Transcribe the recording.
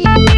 you.